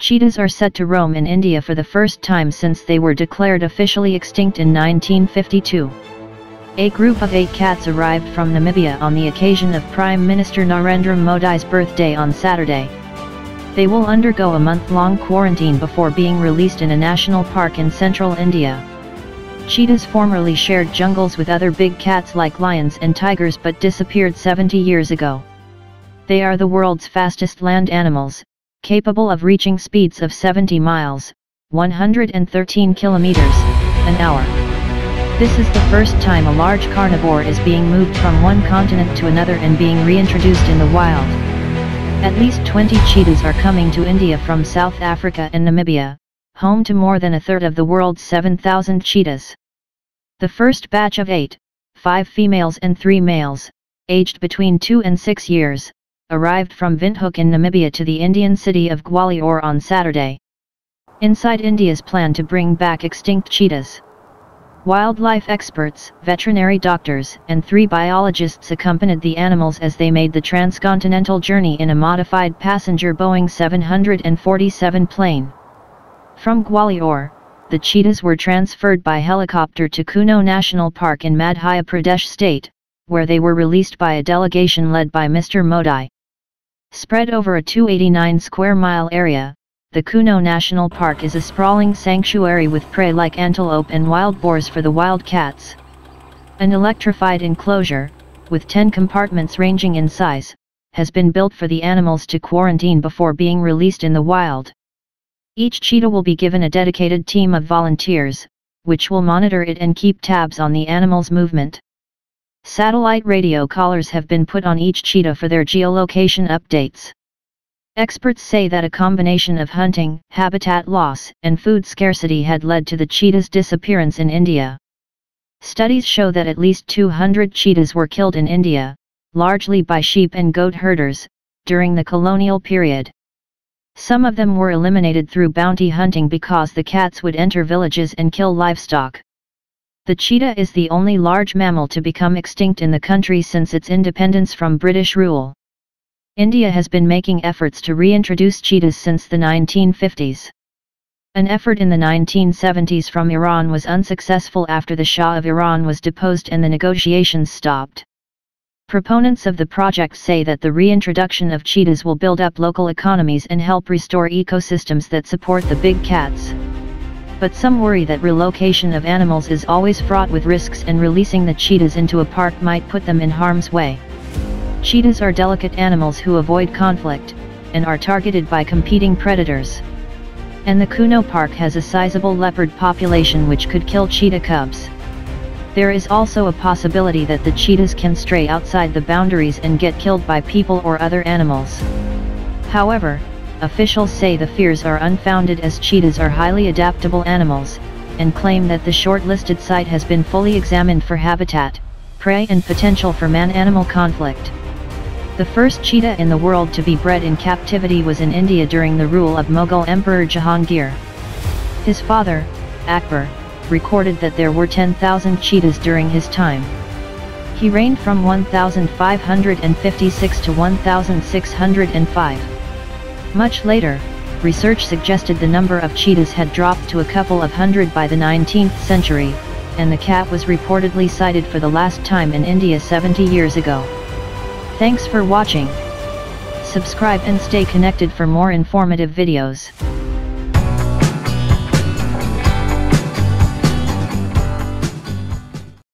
Cheetahs are set to roam in India for the first time since they were declared officially extinct in 1952. A group of eight cats arrived from Namibia on the occasion of Prime Minister Narendra Modi's birthday on Saturday. They will undergo a month-long quarantine before being released in a national park in central India. Cheetahs formerly shared jungles with other big cats like lions and tigers but disappeared 70 years ago. They are the world's fastest land animals, capable of reaching speeds of 70 miles, 113 kilometers, an hour. This is the first time a large carnivore is being moved from one continent to another and being reintroduced in the wild. At least 20 cheetahs are coming to India from South Africa and Namibia, home to more than a third of the world's 7,000 cheetahs. The first batch of eight, five females and three males, aged between 2 and 6 years, arrived from Windhoek in Namibia to the Indian city of Gwalior on Saturday. Inside India's plan to bring back extinct cheetahs. Wildlife experts, veterinary doctors, and three biologists accompanied the animals as they made the transcontinental journey in a modified passenger Boeing 747 plane. From Gwalior, the cheetahs were transferred by helicopter to Kuno National Park in Madhya Pradesh state, where they were released by a delegation led by Mr. Modi. Spread over a 289 square mile area, the Kuno National Park is a sprawling sanctuary with prey like antelope and wild boars for the wild cats. An electrified enclosure, with 10 compartments ranging in size, has been built for the animals to quarantine before being released in the wild. Each cheetah will be given a dedicated team of volunteers, which will monitor it and keep tabs on the animal's movement. Satellite radio collars have been put on each cheetah for their geolocation updates. Experts say that a combination of hunting, habitat loss, and food scarcity had led to the cheetah's disappearance in India. Studies show that at least 200 cheetahs were killed in India, largely by sheep and goat herders, during the colonial period. Some of them were eliminated through bounty hunting because the cats would enter villages and kill livestock. The cheetah is the only large mammal to become extinct in the country since its independence from British rule. India has been making efforts to reintroduce cheetahs since the 1950s. An effort in the 1970s from Iran was unsuccessful after the Shah of Iran was deposed and the negotiations stopped. Proponents of the project say that the reintroduction of cheetahs will build up local economies and help restore ecosystems that support the big cats but some worry that relocation of animals is always fraught with risks and releasing the cheetahs into a park might put them in harm's way. Cheetahs are delicate animals who avoid conflict, and are targeted by competing predators. And the Kuno Park has a sizable leopard population which could kill cheetah cubs. There is also a possibility that the cheetahs can stray outside the boundaries and get killed by people or other animals. However, officials say the fears are unfounded as cheetahs are highly adaptable animals, and claim that the short-listed site has been fully examined for habitat, prey and potential for man-animal conflict. The first cheetah in the world to be bred in captivity was in India during the rule of Mughal Emperor Jahangir. His father, Akbar, recorded that there were 10,000 cheetahs during his time. He reigned from 1556 to 1605. Much later, research suggested the number of cheetahs had dropped to a couple of hundred by the 19th century, and the cat was reportedly sighted for the last time in India 70 years ago. Thanks for watching. Subscribe and stay connected for more informative videos.